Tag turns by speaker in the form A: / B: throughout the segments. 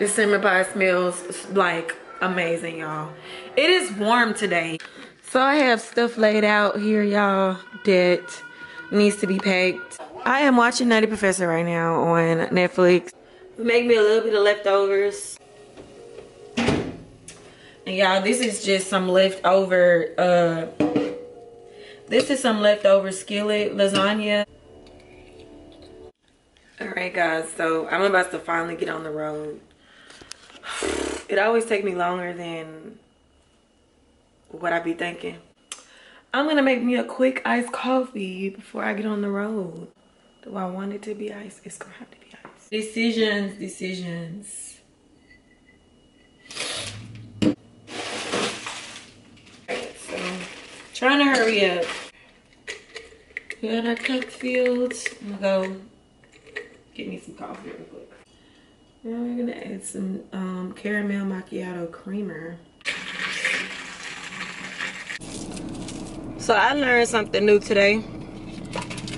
A: Cinnamon pie smells like amazing, y'all. It is warm today. So I have stuff laid out here, y'all, that needs to be packed. I am watching Nutty Professor right now on Netflix. Make me a little bit of leftovers. And y'all, this is just some leftover, uh, this is some leftover skillet lasagna. Alright guys, so I'm about to finally get on the road. It always takes me longer than what I be thinking. I'm gonna make me a quick iced coffee before I get on the road. Do I want it to be iced? It's gonna have to be iced. Decisions, decisions. So trying to hurry up. We got our cook fields. I'm gonna go get me some coffee real quick. Now we're gonna add some um, caramel macchiato creamer. So I learned something new today.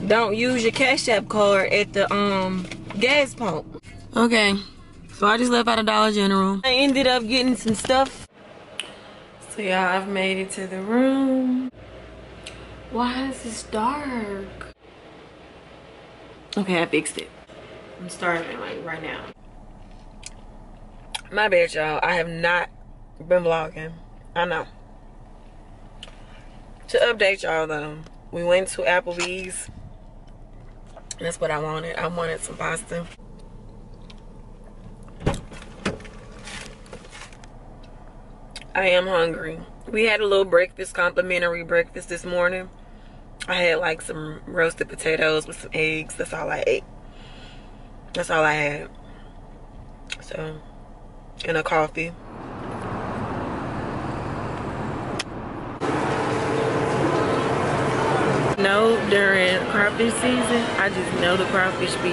A: Don't use your Cash App card at the um gas pump. Okay, so I just left out of Dollar General. I ended up getting some stuff. So yeah, I've made it to the room. Why is this dark? Okay, I fixed it. I'm starving like right now. My bad, y'all. I have not been vlogging. I know. To update y'all though we went to applebee's. That's what i wanted. I wanted some pasta. I am hungry. We had a little breakfast complimentary breakfast this morning. I had like some roasted potatoes with some eggs. That's all i ate. That's all i had. So and a coffee know during crawfish season, I just know the crawfish be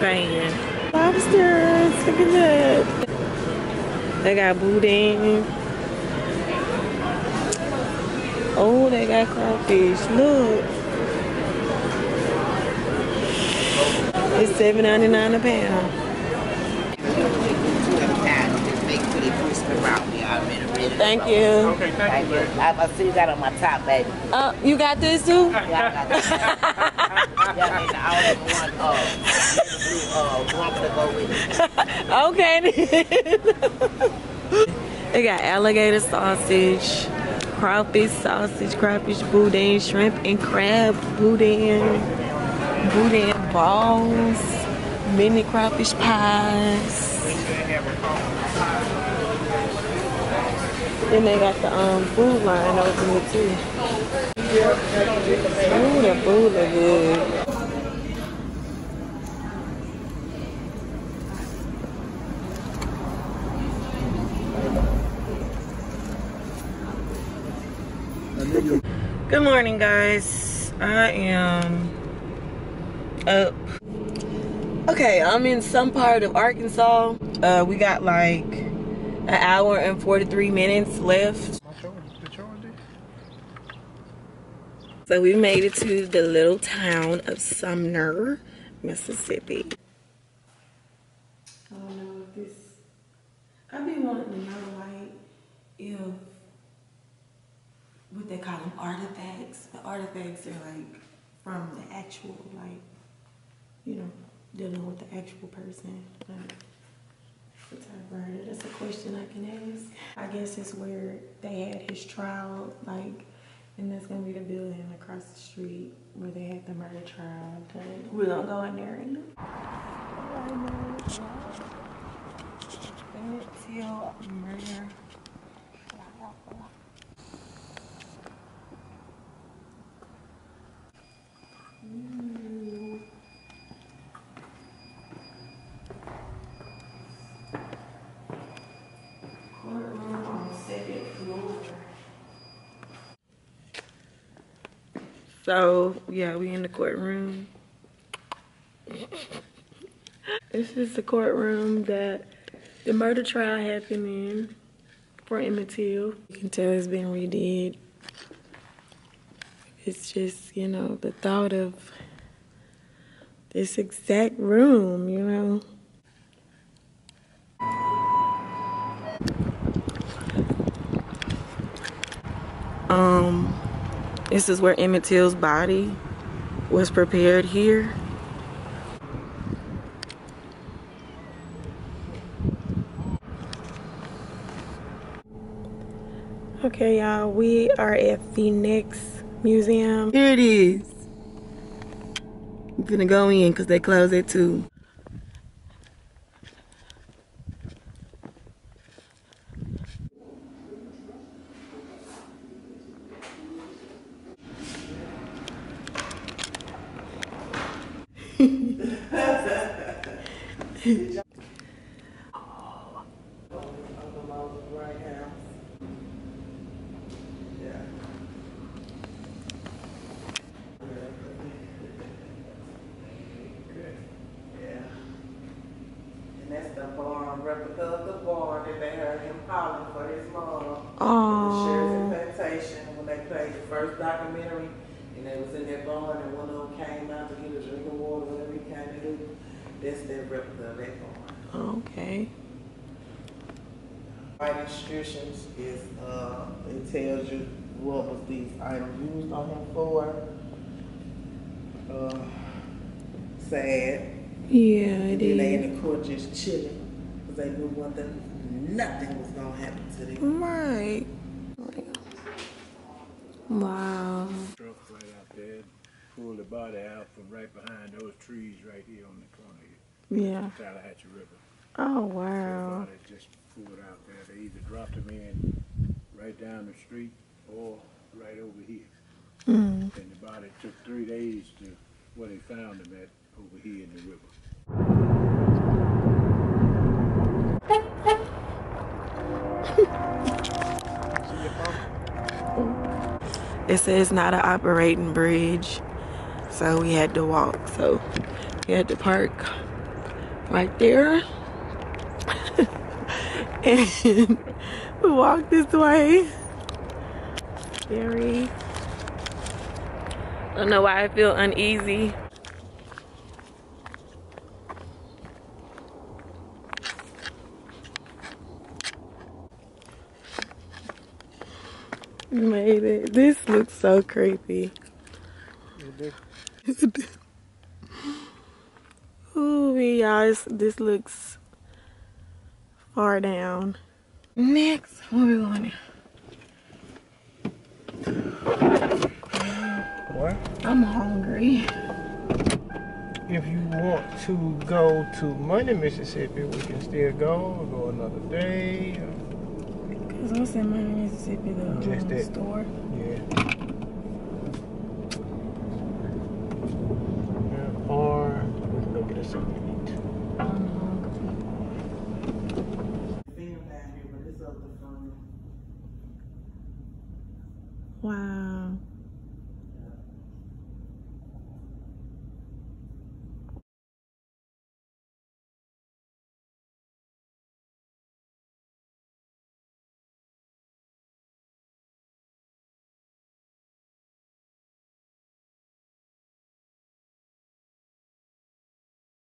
A: banging. Lobsters, look at that. They got boudin. Oh, they got crawfish. Look. It's $7.99 a pound. Thank you.
B: Okay, thank, you. I, I see that on my top, baby.
A: Uh, you got this too?
B: Yeah, I got this. yeah, and I want uh, one, uh, to go with
A: Okay. they got alligator sausage, crawfish sausage, crawfish boudin, shrimp and crab boudin, boudin balls, mini crawfish pies. Then they got the um, food line open here too. Ooh, the food look good. Good morning, guys. I am up. Okay, I'm in some part of Arkansas. Uh, we got like an hour and 43 minutes left. So we made it to the little town of Sumner, Mississippi. I don't know if this, I've been wanting to know like if, what they call them, artifacts. The artifacts are like from the actual, like, you know, dealing with the actual person. Like, that's a question I can ask. I guess it's where they had his trial, like, and that's gonna be the building across the street where they had the murder trial done. We're gonna go in there and Until murder So yeah, we in the courtroom. this is the courtroom that the murder trial happened in for Emmett Till. You can tell it's been redid. It's just, you know, the thought of this exact room, you know. This is where Emmett Till's body was prepared here. Okay, y'all, we are at the next museum. Here it is. I'm gonna go in because they close it 2.
C: And that's the replica of the they him calling for his mom.
A: Oh.
C: Shurden's Plantation, when they played the first documentary, and they was in that barn, and one of them came out to get a drink of water, whatever he came to do. That's that replica of that barn.
A: Okay.
C: White instructions is, uh, it tells you what was these items used on him for. Uh, sad.
A: Yeah,
C: And
A: it
C: then they in the court just chilling, cause they knew one thing, nothing was gonna happen to them.
A: Right. Wow.
D: Truck right out there, pulled the body out from right behind those trees right here on the corner here,
A: Yeah.
D: Tallahatchie River.
A: Oh,
D: The
A: wow.
D: body just pulled out there. They either dropped him in right down the street or right over here.
A: Mm.
D: And the body took three days to where they found him at over here in the river.
A: It says not an operating bridge, so we had to walk. So we had to park right there and we walked this way. Very. I don't know why I feel uneasy. Made it. This looks so creepy. Ooh, y'all, this, this looks far down. Next, where we going?
C: What?
A: I'm hungry.
E: If you want to go to Money, Mississippi, we can still go or go another day.
A: Cause what's in Money, Mississippi? The
E: Just that.
A: store.
E: Yeah. Or we can go get us something to eat.
A: I'm hungry.
C: Film down here, but this.
A: Wow.